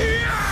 Yeah!